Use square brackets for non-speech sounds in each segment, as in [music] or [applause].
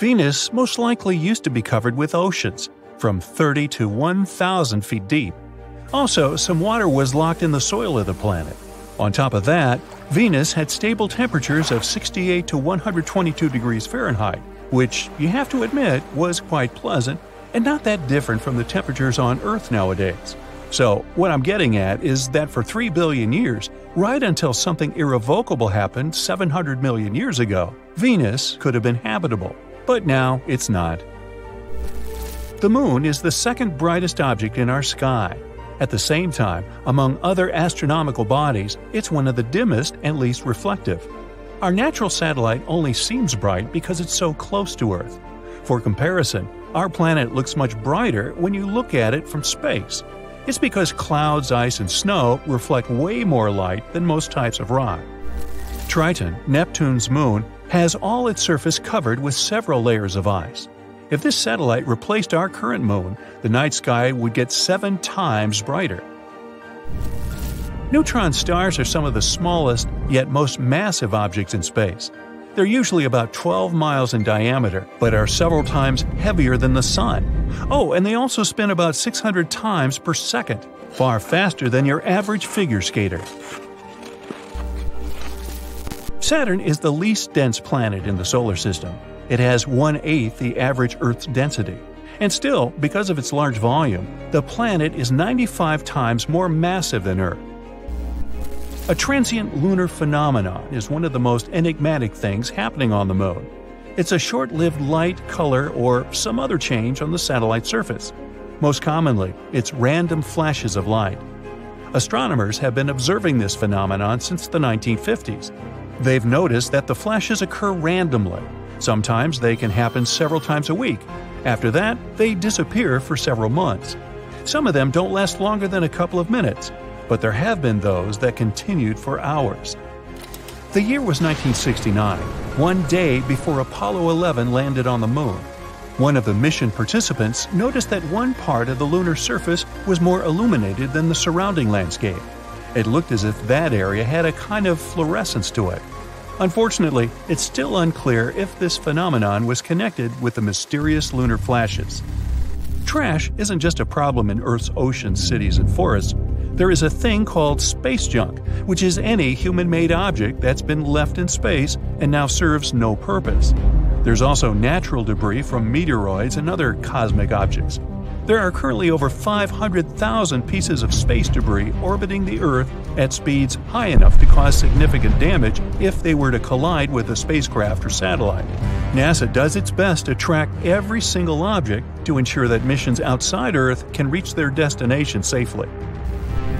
Venus most likely used to be covered with oceans, from 30 to 1,000 feet deep. Also, some water was locked in the soil of the planet. On top of that, Venus had stable temperatures of 68 to 122 degrees Fahrenheit, which, you have to admit, was quite pleasant and not that different from the temperatures on Earth nowadays. So, what I'm getting at is that for 3 billion years, right until something irrevocable happened 700 million years ago, Venus could have been habitable. But now it's not. The Moon is the second brightest object in our sky. At the same time, among other astronomical bodies, it's one of the dimmest and least reflective. Our natural satellite only seems bright because it's so close to Earth. For comparison, our planet looks much brighter when you look at it from space. It's because clouds, ice, and snow reflect way more light than most types of rock. Triton, Neptune's moon, has all its surface covered with several layers of ice. If this satellite replaced our current moon, the night sky would get seven times brighter. Neutron stars are some of the smallest, yet most massive objects in space. They're usually about 12 miles in diameter, but are several times heavier than the Sun. Oh, and they also spin about 600 times per second, far faster than your average figure skater. Saturn is the least dense planet in the solar system. It has one eighth the average Earth's density. And still, because of its large volume, the planet is 95 times more massive than Earth. A transient lunar phenomenon is one of the most enigmatic things happening on the Moon. It's a short lived light, color, or some other change on the satellite surface. Most commonly, it's random flashes of light. Astronomers have been observing this phenomenon since the 1950s. They've noticed that the flashes occur randomly. Sometimes they can happen several times a week. After that, they disappear for several months. Some of them don't last longer than a couple of minutes, but there have been those that continued for hours. The year was 1969, one day before Apollo 11 landed on the moon. One of the mission participants noticed that one part of the lunar surface was more illuminated than the surrounding landscape. It looked as if that area had a kind of fluorescence to it. Unfortunately, it's still unclear if this phenomenon was connected with the mysterious lunar flashes. Trash isn't just a problem in Earth's oceans, cities, and forests there is a thing called space junk, which is any human made object that's been left in space and now serves no purpose. There's also natural debris from meteoroids and other cosmic objects. There are currently over 500,000 pieces of space debris orbiting the Earth at speeds high enough to cause significant damage if they were to collide with a spacecraft or satellite. NASA does its best to track every single object to ensure that missions outside Earth can reach their destination safely.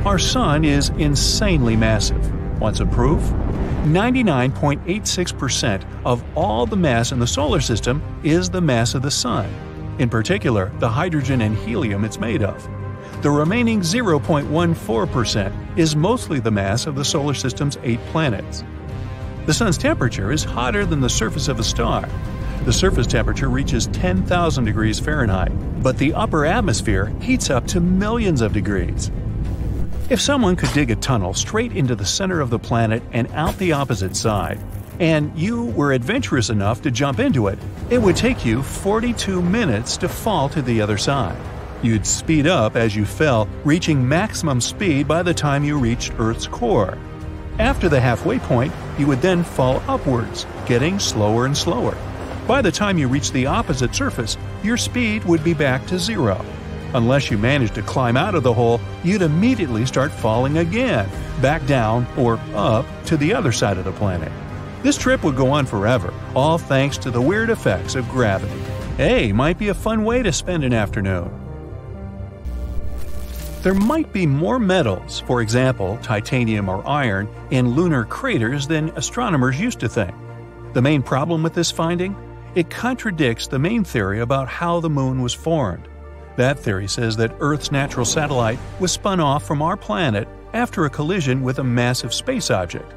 Our Sun is insanely massive. Want some proof? 99.86% of all the mass in the solar system is the mass of the Sun, in particular, the hydrogen and helium it's made of. The remaining 0.14% is mostly the mass of the solar system's eight planets. The Sun's temperature is hotter than the surface of a star. The surface temperature reaches 10,000 degrees Fahrenheit, but the upper atmosphere heats up to millions of degrees. If someone could dig a tunnel straight into the center of the planet and out the opposite side, and you were adventurous enough to jump into it, it would take you 42 minutes to fall to the other side. You'd speed up as you fell, reaching maximum speed by the time you reached Earth's core. After the halfway point, you would then fall upwards, getting slower and slower. By the time you reach the opposite surface, your speed would be back to zero. Unless you managed to climb out of the hole, you'd immediately start falling again, back down or up to the other side of the planet. This trip would go on forever, all thanks to the weird effects of gravity. Hey, might be a fun way to spend an afternoon. There might be more metals, for example, titanium or iron, in lunar craters than astronomers used to think. The main problem with this finding? It contradicts the main theory about how the moon was formed. That theory says that Earth's natural satellite was spun off from our planet after a collision with a massive space object.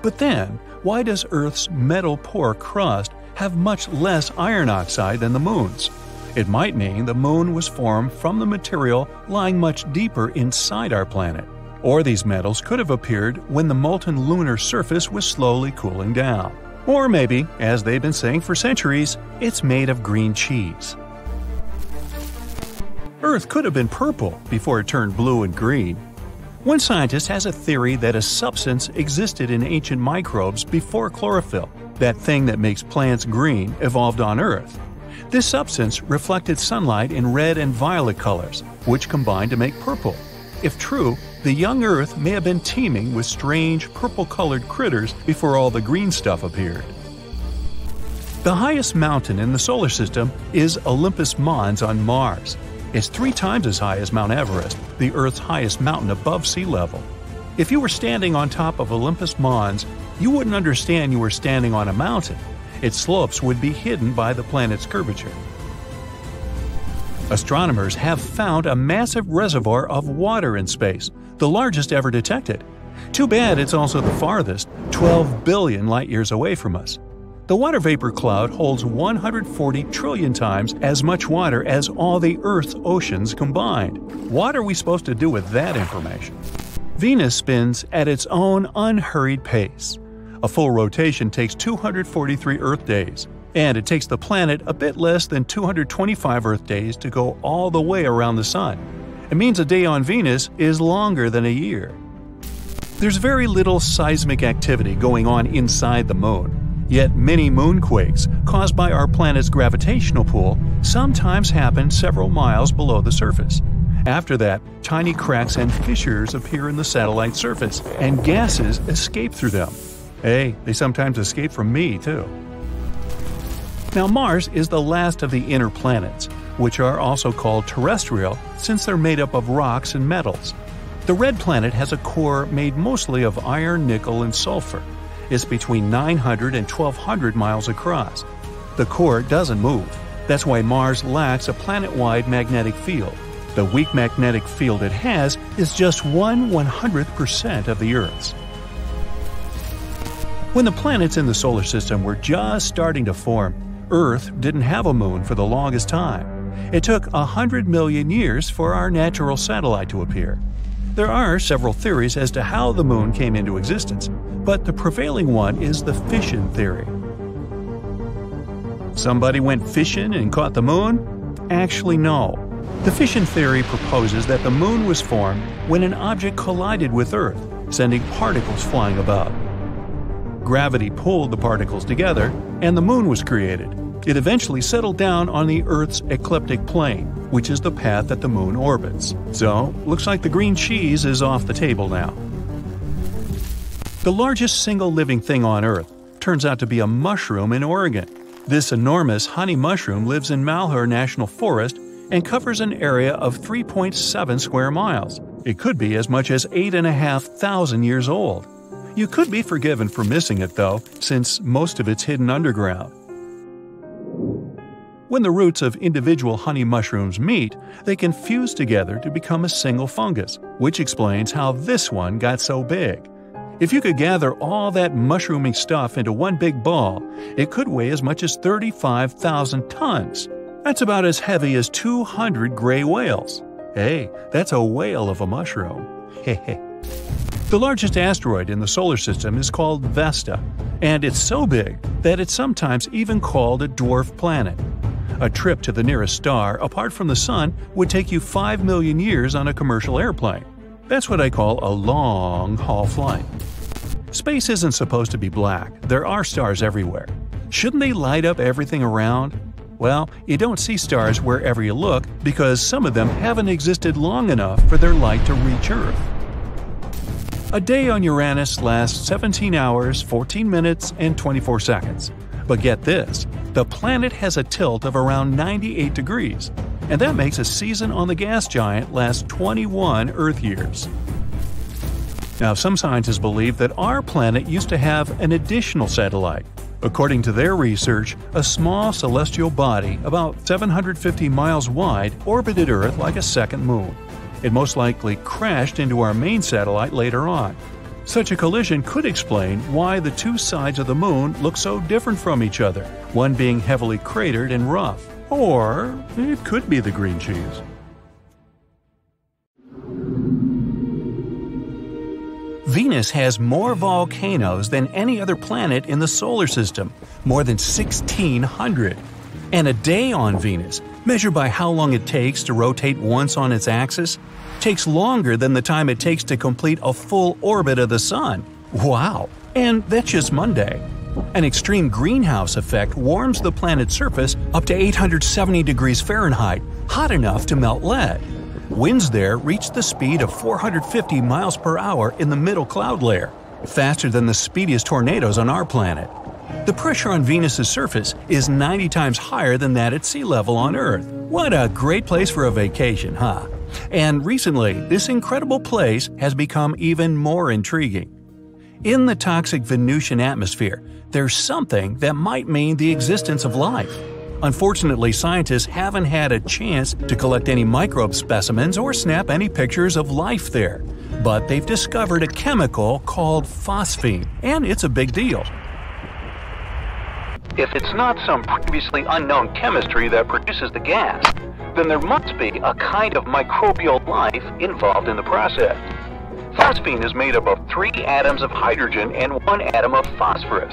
But then, why does Earth's metal poor crust have much less iron oxide than the Moon's? It might mean the Moon was formed from the material lying much deeper inside our planet. Or these metals could have appeared when the molten lunar surface was slowly cooling down. Or maybe, as they've been saying for centuries, it's made of green cheese. Earth could have been purple before it turned blue and green. One scientist has a theory that a substance existed in ancient microbes before chlorophyll. That thing that makes plants green evolved on Earth. This substance reflected sunlight in red and violet colors, which combined to make purple. If true, the young Earth may have been teeming with strange purple colored critters before all the green stuff appeared. The highest mountain in the solar system is Olympus Mons on Mars. It's three times as high as Mount Everest, the Earth's highest mountain above sea level. If you were standing on top of Olympus Mons, you wouldn't understand you were standing on a mountain. Its slopes would be hidden by the planet's curvature. Astronomers have found a massive reservoir of water in space, the largest ever detected. Too bad it's also the farthest, 12 billion light years away from us. The water vapor cloud holds 140 trillion times as much water as all the Earth's oceans combined. What are we supposed to do with that information? Venus spins at its own unhurried pace. A full rotation takes 243 Earth days, and it takes the planet a bit less than 225 Earth days to go all the way around the Sun. It means a day on Venus is longer than a year. There's very little seismic activity going on inside the Moon. Yet many moonquakes, caused by our planet's gravitational pull, sometimes happen several miles below the surface. After that, tiny cracks and fissures appear in the satellite surface, and gases escape through them. Hey, they sometimes escape from me, too. Now, Mars is the last of the inner planets, which are also called terrestrial since they're made up of rocks and metals. The red planet has a core made mostly of iron, nickel, and sulfur is between 900 and 1200 miles across. The core doesn't move. That's why Mars lacks a planet wide magnetic field. The weak magnetic field it has is just 1 100th percent of the Earth's. When the planets in the solar system were just starting to form, Earth didn't have a moon for the longest time. It took 100 million years for our natural satellite to appear. There are several theories as to how the moon came into existence, but the prevailing one is the fission theory. Somebody went fishing and caught the moon? Actually, no. The fission theory proposes that the moon was formed when an object collided with Earth, sending particles flying about. Gravity pulled the particles together, and the moon was created. It eventually settled down on the Earth's ecliptic plane, which is the path that the moon orbits. So, looks like the green cheese is off the table now. The largest single living thing on Earth turns out to be a mushroom in Oregon. This enormous honey mushroom lives in Malheur National Forest and covers an area of 3.7 square miles. It could be as much as 8,500 years old. You could be forgiven for missing it, though, since most of it's hidden underground. When the roots of individual honey mushrooms meet, they can fuse together to become a single fungus, which explains how this one got so big. If you could gather all that mushrooming stuff into one big ball, it could weigh as much as 35,000 tons. That's about as heavy as 200 gray whales. Hey, that's a whale of a mushroom. [laughs] The largest asteroid in the solar system is called Vesta, and it's so big that it's sometimes even called a dwarf planet. A trip to the nearest star, apart from the Sun, would take you 5 million years on a commercial airplane. That's what I call a long haul flight. Space isn't supposed to be black, there are stars everywhere. Shouldn't they light up everything around? Well, you don't see stars wherever you look because some of them haven't existed long enough for their light to reach Earth. A day on Uranus lasts 17 hours, 14 minutes, and 24 seconds. But get this the planet has a tilt of around 98 degrees, and that makes a season on the gas giant last 21 Earth years. Now, some scientists believe that our planet used to have an additional satellite. According to their research, a small celestial body, about 750 miles wide, orbited Earth like a second moon. It most likely crashed into our main satellite later on. Such a collision could explain why the two sides of the moon look so different from each other, one being heavily cratered and rough. Or it could be the green cheese. Venus has more volcanoes than any other planet in the solar system, more than 1,600. And a day on Venus, measured by how long it takes to rotate once on its axis, takes longer than the time it takes to complete a full orbit of the Sun. Wow! And that's just Monday. An extreme greenhouse effect warms the planet's surface up to 870 degrees Fahrenheit, hot enough to melt lead. Winds there reach the speed of 450 miles per hour in the middle cloud layer, faster than the speediest tornadoes on our planet. The pressure on Venus's surface is 90 times higher than that at sea level on Earth. What a great place for a vacation, huh? And recently, this incredible place has become even more intriguing. In the toxic Venusian atmosphere, there's something that might mean the existence of life. Unfortunately, scientists haven't had a chance to collect any microbe specimens or snap any pictures of life there. But they've discovered a chemical called phosphine, and it's a big deal. If it's not some previously unknown chemistry that produces the gas, then there must be a kind of microbial life involved in the process. Phosphine is made up of three atoms of hydrogen and one atom of phosphorus.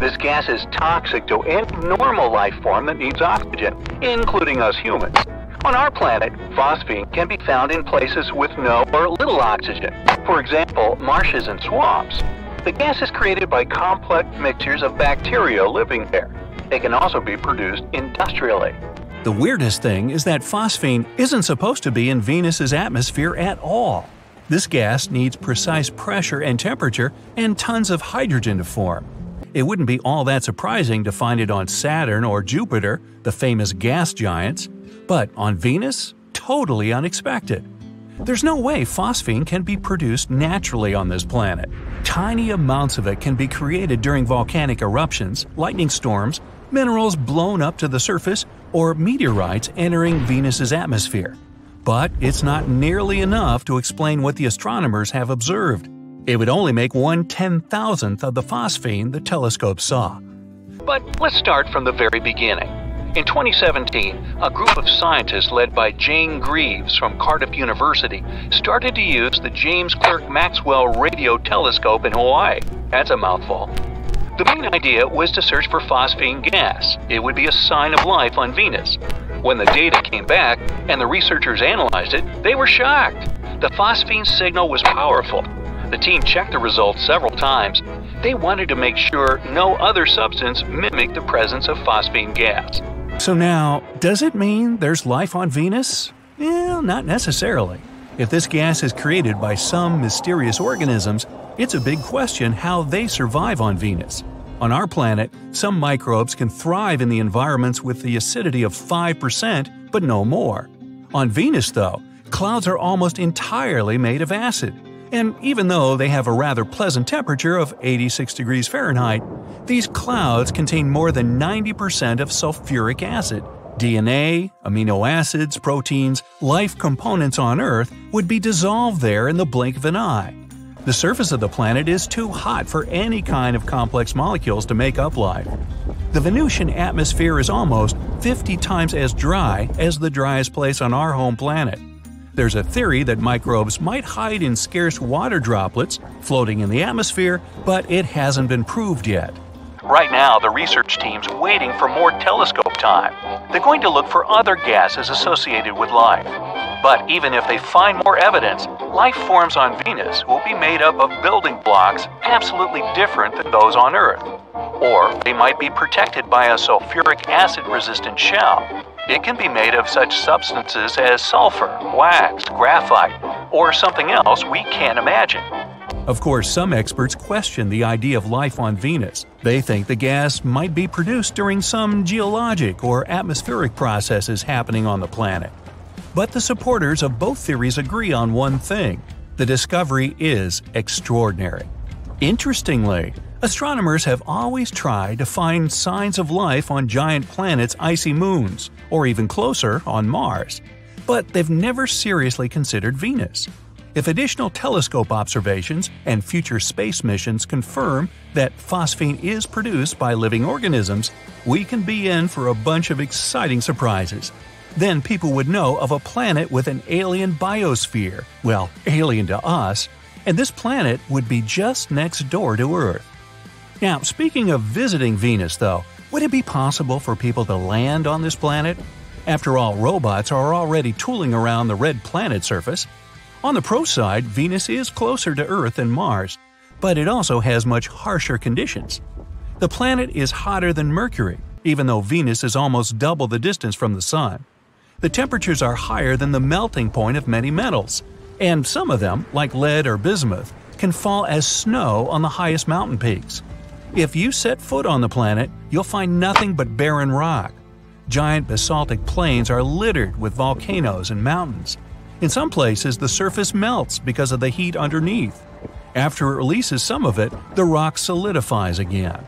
This gas is toxic to any normal life form that needs oxygen, including us humans. On our planet, phosphine can be found in places with no or little oxygen, for example, marshes and swamps. The gas is created by complex mixtures of bacteria living there. It can also be produced industrially. The weirdest thing is that phosphine isn't supposed to be in Venus's atmosphere at all. This gas needs precise pressure and temperature and tons of hydrogen to form. It wouldn't be all that surprising to find it on Saturn or Jupiter, the famous gas giants, but on Venus? Totally unexpected. There's no way phosphine can be produced naturally on this planet. Tiny amounts of it can be created during volcanic eruptions, lightning storms, minerals blown up to the surface, or meteorites entering Venus's atmosphere. But it's not nearly enough to explain what the astronomers have observed. It would only make one ten thousandth of the phosphine the telescope saw. But let's start from the very beginning. In 2017, a group of scientists led by Jane Greaves from Cardiff University started to use the James Clerk Maxwell Radio Telescope in Hawaii. That's a mouthful. The main idea was to search for phosphine gas. It would be a sign of life on Venus. When the data came back and the researchers analyzed it, they were shocked. The phosphine signal was powerful. The team checked the results several times. They wanted to make sure no other substance mimicked the presence of phosphine gas. So now, does it mean there's life on Venus? Well, not necessarily. If this gas is created by some mysterious organisms, it's a big question how they survive on Venus. On our planet, some microbes can thrive in the environments with the acidity of 5%, but no more. On Venus, though, clouds are almost entirely made of acid. And even though they have a rather pleasant temperature of 86 degrees Fahrenheit, these clouds contain more than 90% of sulfuric acid. DNA, amino acids, proteins, life components on Earth would be dissolved there in the blink of an eye. The surface of the planet is too hot for any kind of complex molecules to make up life. The Venusian atmosphere is almost 50 times as dry as the driest place on our home planet. There's a theory that microbes might hide in scarce water droplets floating in the atmosphere, but it hasn't been proved yet. Right now, the research team's waiting for more telescope time. They're going to look for other gases associated with life. But even if they find more evidence, life forms on Venus will be made up of building blocks absolutely different than those on Earth. Or they might be protected by a sulfuric acid resistant shell. It can be made of such substances as sulfur, wax, graphite, or something else we can't imagine. Of course, some experts question the idea of life on Venus. They think the gas might be produced during some geologic or atmospheric processes happening on the planet. But the supporters of both theories agree on one thing the discovery is extraordinary. Interestingly, astronomers have always tried to find signs of life on giant planets' icy moons, or even closer, on Mars. But they've never seriously considered Venus. If additional telescope observations and future space missions confirm that phosphine is produced by living organisms, we can be in for a bunch of exciting surprises. Then people would know of a planet with an alien biosphere, well, alien to us, and this planet would be just next door to Earth. Now, speaking of visiting Venus, though, would it be possible for people to land on this planet? After all, robots are already tooling around the red planet surface. On the pro side, Venus is closer to Earth than Mars, but it also has much harsher conditions. The planet is hotter than Mercury, even though Venus is almost double the distance from the Sun. The temperatures are higher than the melting point of many metals, and some of them, like lead or bismuth, can fall as snow on the highest mountain peaks. If you set foot on the planet, you'll find nothing but barren rock. Giant basaltic plains are littered with volcanoes and mountains. In some places, the surface melts because of the heat underneath. After it releases some of it, the rock solidifies again.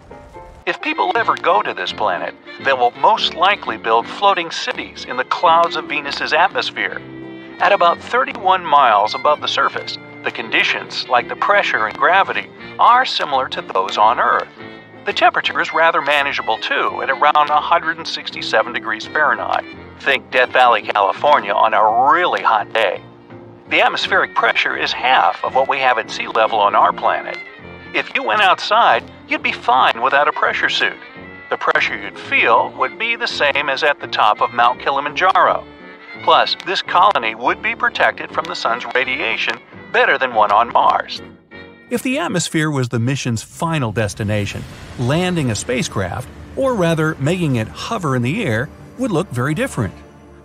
If people ever go to this planet, they will most likely build floating cities in the clouds of Venus's atmosphere. At about 31 miles above the surface, the conditions, like the pressure and gravity, are similar to those on Earth. The temperature is rather manageable too, at around 167 degrees Fahrenheit. Think Death Valley, California on a really hot day. The atmospheric pressure is half of what we have at sea level on our planet. If you went outside, you'd be fine without a pressure suit. The pressure you'd feel would be the same as at the top of Mount Kilimanjaro. Plus, this colony would be protected from the sun's radiation better than one on Mars. If the atmosphere was the mission's final destination, landing a spacecraft, or rather making it hover in the air, would look very different.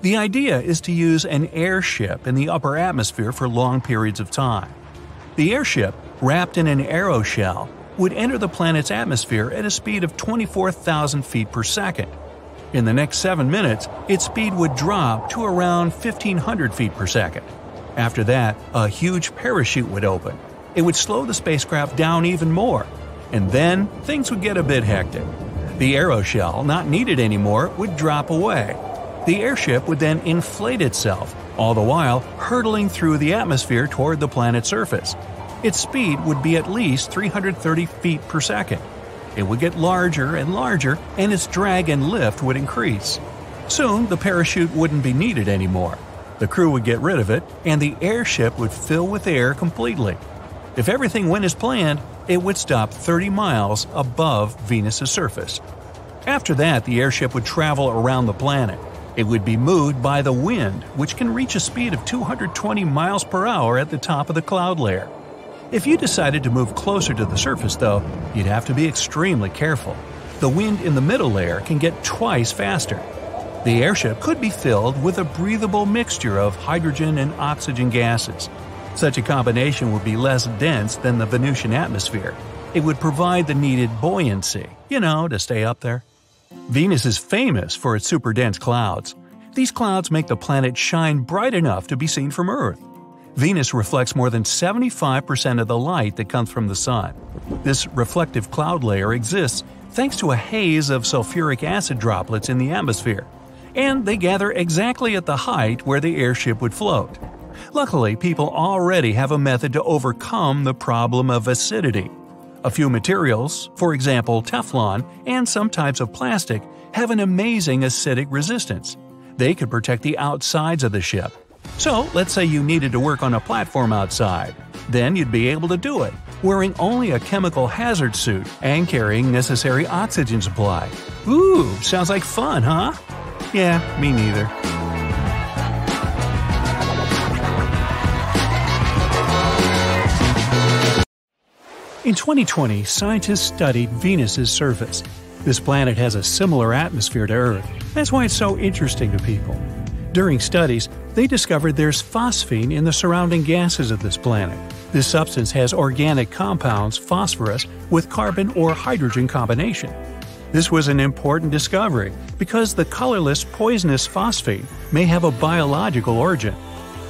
The idea is to use an airship in the upper atmosphere for long periods of time. The airship, wrapped in an aeroshell, would enter the planet's atmosphere at a speed of 24,000 feet per second. In the next 7 minutes, its speed would drop to around 1,500 feet per second. After that, a huge parachute would open. It would slow the spacecraft down even more, and then things would get a bit hectic. The aeroshell, not needed anymore, would drop away. The airship would then inflate itself, all the while hurtling through the atmosphere toward the planet's surface. Its speed would be at least 330 feet per second. It would get larger and larger, and its drag and lift would increase. Soon, the parachute wouldn't be needed anymore. The crew would get rid of it, and the airship would fill with air completely. If everything went as planned, it would stop 30 miles above Venus's surface. After that, the airship would travel around the planet. It would be moved by the wind, which can reach a speed of 220 miles per hour at the top of the cloud layer. If you decided to move closer to the surface, though, you'd have to be extremely careful. The wind in the middle layer can get twice faster. The airship could be filled with a breathable mixture of hydrogen and oxygen gases. Such a combination would be less dense than the Venusian atmosphere. It would provide the needed buoyancy, you know, to stay up there. Venus is famous for its super dense clouds. These clouds make the planet shine bright enough to be seen from Earth. Venus reflects more than 75% of the light that comes from the Sun. This reflective cloud layer exists thanks to a haze of sulfuric acid droplets in the atmosphere, and they gather exactly at the height where the airship would float. Luckily, people already have a method to overcome the problem of acidity. A few materials, for example Teflon and some types of plastic, have an amazing acidic resistance. They could protect the outsides of the ship, so, let's say you needed to work on a platform outside. Then you'd be able to do it, wearing only a chemical hazard suit and carrying necessary oxygen supply. Ooh, sounds like fun, huh? Yeah, me neither. In 2020, scientists studied Venus's surface. This planet has a similar atmosphere to Earth. That's why it's so interesting to people. During studies, they discovered there's phosphine in the surrounding gases of this planet. This substance has organic compounds, phosphorus, with carbon or hydrogen combination. This was an important discovery because the colorless poisonous phosphine may have a biological origin.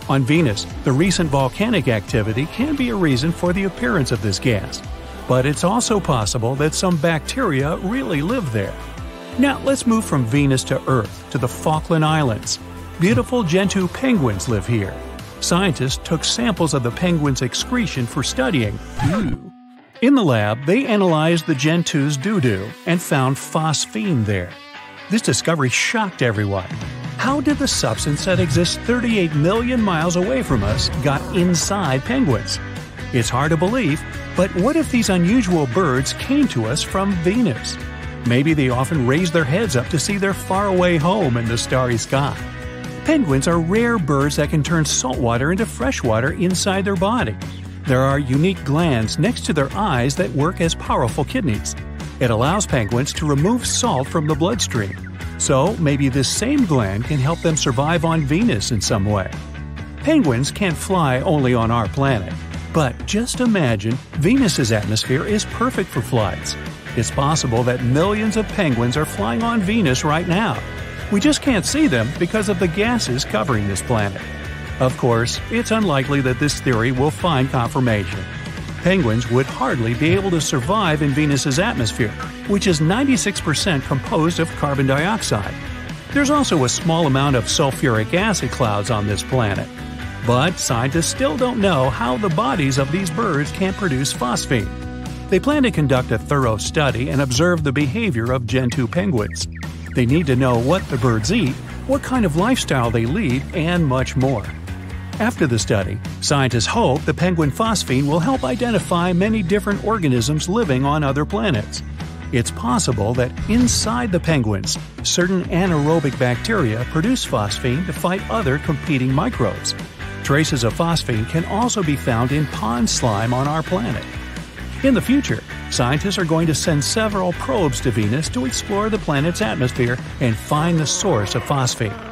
On Venus, the recent volcanic activity can be a reason for the appearance of this gas, but it's also possible that some bacteria really live there. Now let's move from Venus to Earth to the Falkland Islands. Beautiful Gentoo penguins live here. Scientists took samples of the penguins' excretion for studying. Ooh. In the lab, they analyzed the Gentoo's doo-doo and found phosphine there. This discovery shocked everyone. How did the substance that exists 38 million miles away from us got inside penguins? It's hard to believe, but what if these unusual birds came to us from Venus? Maybe they often raise their heads up to see their faraway home in the starry sky. Penguins are rare birds that can turn saltwater into freshwater inside their body. There are unique glands next to their eyes that work as powerful kidneys. It allows penguins to remove salt from the bloodstream. So maybe this same gland can help them survive on Venus in some way. Penguins can't fly only on our planet. But just imagine Venus's atmosphere is perfect for flights. It's possible that millions of penguins are flying on Venus right now. We just can't see them because of the gases covering this planet. Of course, it's unlikely that this theory will find confirmation. Penguins would hardly be able to survive in Venus's atmosphere, which is 96% composed of carbon dioxide. There's also a small amount of sulfuric acid clouds on this planet. But scientists still don't know how the bodies of these birds can produce phosphine. They plan to conduct a thorough study and observe the behavior of Gentoo penguins. They need to know what the birds eat, what kind of lifestyle they lead, and much more. After the study, scientists hope the penguin phosphine will help identify many different organisms living on other planets. It's possible that inside the penguins, certain anaerobic bacteria produce phosphine to fight other competing microbes. Traces of phosphine can also be found in pond slime on our planet. In the future, scientists are going to send several probes to Venus to explore the planet's atmosphere and find the source of phosphine.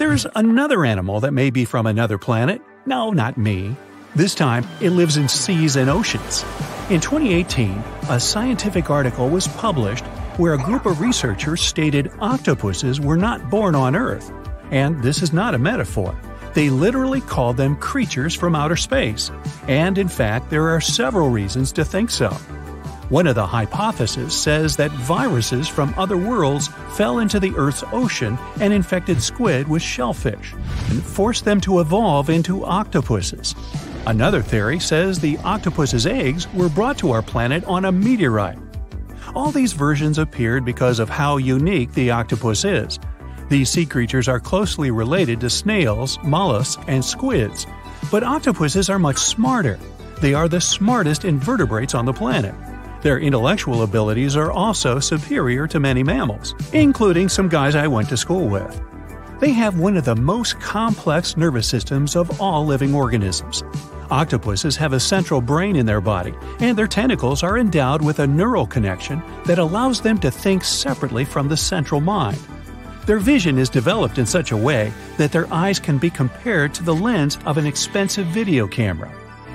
There's another animal that may be from another planet. No, not me. This time, it lives in seas and oceans. In 2018, a scientific article was published where a group of researchers stated octopuses were not born on Earth. And this is not a metaphor. They literally called them creatures from outer space. And in fact, there are several reasons to think so. One of the hypotheses says that viruses from other worlds fell into the Earth's ocean and infected squid with shellfish, and forced them to evolve into octopuses. Another theory says the octopus's eggs were brought to our planet on a meteorite. All these versions appeared because of how unique the octopus is. These sea creatures are closely related to snails, mollusks, and squids, but octopuses are much smarter. They are the smartest invertebrates on the planet. Their intellectual abilities are also superior to many mammals, including some guys I went to school with. They have one of the most complex nervous systems of all living organisms. Octopuses have a central brain in their body, and their tentacles are endowed with a neural connection that allows them to think separately from the central mind. Their vision is developed in such a way that their eyes can be compared to the lens of an expensive video camera.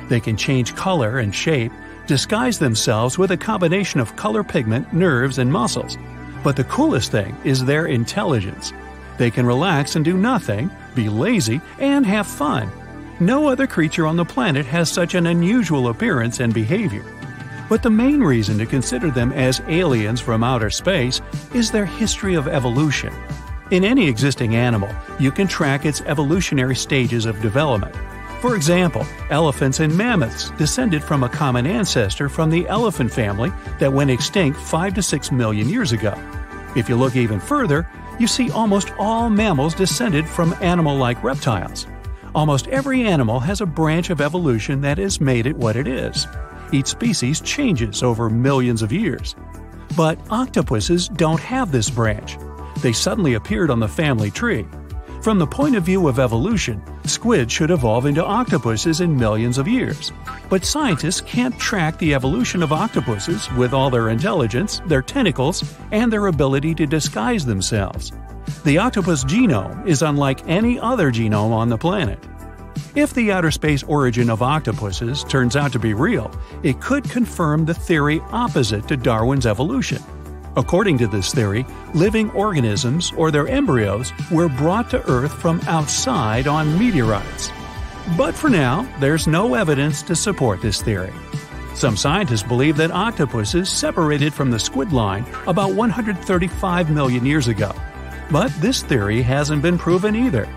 They can change color and shape, disguise themselves with a combination of color pigment, nerves, and muscles. But the coolest thing is their intelligence. They can relax and do nothing, be lazy, and have fun. No other creature on the planet has such an unusual appearance and behavior. But the main reason to consider them as aliens from outer space is their history of evolution. In any existing animal, you can track its evolutionary stages of development. For example, elephants and mammoths descended from a common ancestor from the elephant family that went extinct 5 to 6 million years ago. If you look even further, you see almost all mammals descended from animal like reptiles. Almost every animal has a branch of evolution that has made it what it is. Each species changes over millions of years. But octopuses don't have this branch. They suddenly appeared on the family tree. From the point of view of evolution, squid should evolve into octopuses in millions of years. But scientists can't track the evolution of octopuses with all their intelligence, their tentacles, and their ability to disguise themselves. The octopus genome is unlike any other genome on the planet. If the outer space origin of octopuses turns out to be real, it could confirm the theory opposite to Darwin's evolution. According to this theory, living organisms or their embryos were brought to Earth from outside on meteorites. But for now, there's no evidence to support this theory. Some scientists believe that octopuses separated from the squid line about 135 million years ago. But this theory hasn't been proven either.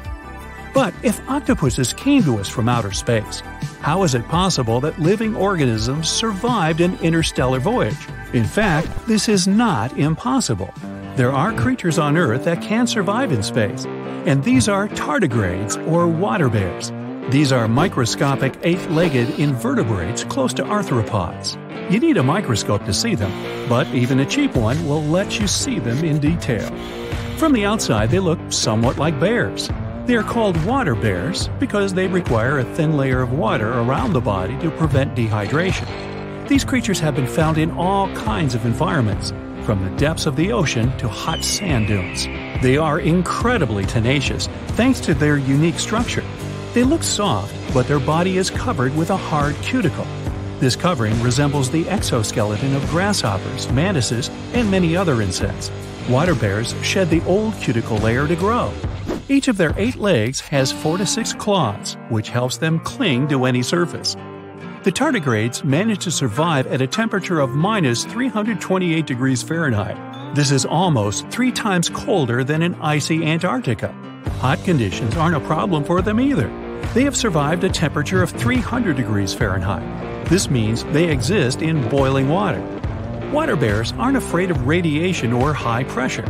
But if octopuses came to us from outer space, how is it possible that living organisms survived an interstellar voyage? In fact, this is not impossible. There are creatures on Earth that can survive in space, and these are tardigrades or water bears. These are microscopic eight legged invertebrates close to arthropods. You need a microscope to see them, but even a cheap one will let you see them in detail. From the outside, they look somewhat like bears. They are called water bears because they require a thin layer of water around the body to prevent dehydration. These creatures have been found in all kinds of environments, from the depths of the ocean to hot sand dunes. They are incredibly tenacious thanks to their unique structure. They look soft, but their body is covered with a hard cuticle. This covering resembles the exoskeleton of grasshoppers, mantises, and many other insects. Water bears shed the old cuticle layer to grow. Each of their eight legs has four to six claws, which helps them cling to any surface. The tardigrades manage to survive at a temperature of minus 328 degrees Fahrenheit. This is almost three times colder than in icy Antarctica. Hot conditions aren't a problem for them either. They have survived a temperature of 300 degrees Fahrenheit. This means they exist in boiling water. Water bears aren't afraid of radiation or high pressure.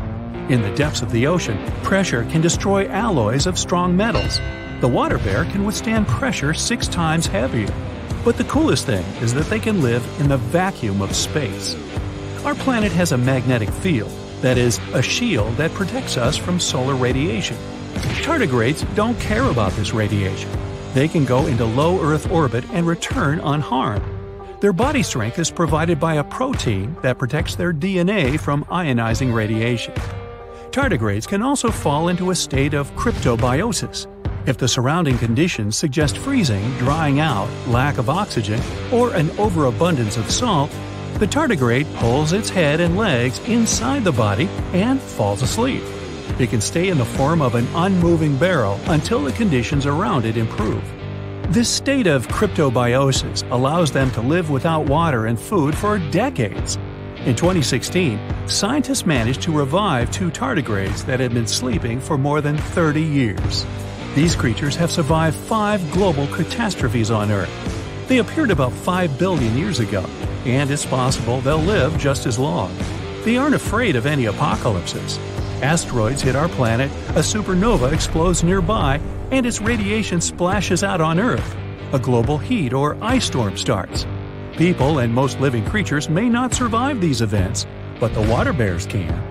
In the depths of the ocean, pressure can destroy alloys of strong metals. The water bear can withstand pressure six times heavier. But the coolest thing is that they can live in the vacuum of space. Our planet has a magnetic field, that is, a shield that protects us from solar radiation. Tardigrades don't care about this radiation. They can go into low Earth orbit and return unharmed. Their body strength is provided by a protein that protects their DNA from ionizing radiation. Tardigrades can also fall into a state of cryptobiosis. If the surrounding conditions suggest freezing, drying out, lack of oxygen, or an overabundance of salt, the tardigrade pulls its head and legs inside the body and falls asleep. It can stay in the form of an unmoving barrel until the conditions around it improve. This state of cryptobiosis allows them to live without water and food for decades. In 2016, scientists managed to revive two tardigrades that had been sleeping for more than 30 years. These creatures have survived five global catastrophes on Earth. They appeared about 5 billion years ago, and it's possible they'll live just as long. They aren't afraid of any apocalypses. Asteroids hit our planet, a supernova explodes nearby, and its radiation splashes out on Earth. A global heat or ice storm starts. People and most living creatures may not survive these events, but the water bears can.